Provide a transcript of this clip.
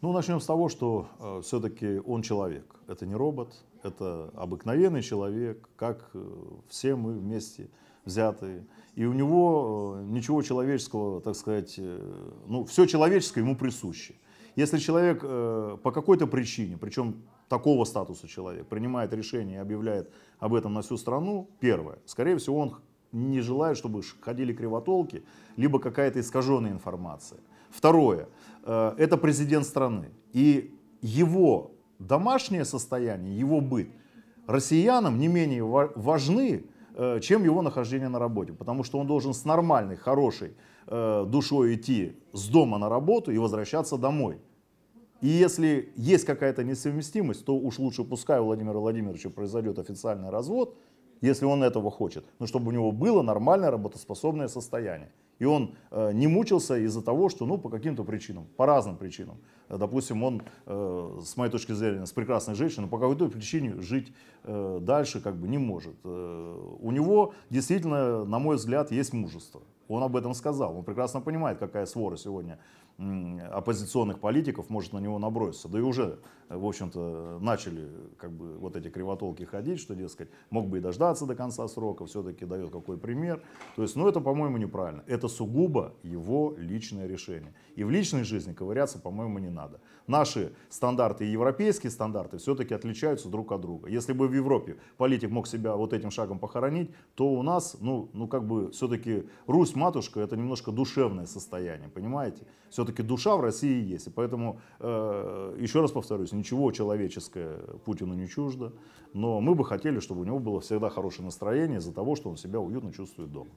Ну, начнем с того, что э, все-таки он человек. Это не робот, это обыкновенный человек, как э, все мы вместе взятые. И у него э, ничего человеческого, так сказать, э, ну, все человеческое ему присуще. Если человек э, по какой-то причине, причем такого статуса человек, принимает решение и объявляет об этом на всю страну, первое, скорее всего, он не желает, чтобы ходили кривотолки, либо какая-то искаженная информация. Второе, это президент страны. И его домашнее состояние, его быт россиянам не менее ва- важны, э, чем его нахождение на работе. Потому что он должен с нормальной, хорошей э, душой идти с дома на работу и возвращаться домой. И если есть какая-то несовместимость, то уж лучше пускай у Владимира Владимировича произойдет официальный развод, если он этого хочет, но чтобы у него было нормальное работоспособное состояние. И он э, не мучился из-за того, что, ну, по каким-то причинам, по разным причинам. Э, Допустим, он, э, с моей точки зрения, с прекрасной женщиной, но по какой-то причине жить дальше как бы не может. У него действительно, на мой взгляд, есть мужество. Он об этом сказал. Он прекрасно понимает, какая свора сегодня оппозиционных политиков может на него наброситься. Да и уже, в общем-то, начали как бы вот эти кривотолки ходить, что, дескать, мог бы и дождаться до конца срока, все-таки дает какой пример. То есть, ну это, по-моему, неправильно. Это сугубо его личное решение. И в личной жизни ковыряться, по-моему, не надо. Наши стандарты и европейские стандарты все-таки отличаются друг от друга. Если бы в Европе политик мог себя вот этим шагом похоронить, то у нас, ну, ну как бы все-таки Русь, матушка, это немножко душевное состояние, понимаете? Все-таки душа в России есть. И поэтому, э, еще раз повторюсь, ничего человеческое Путину не чуждо. Но мы бы хотели, чтобы у него было всегда хорошее настроение из-за того, что он себя уютно чувствует дома.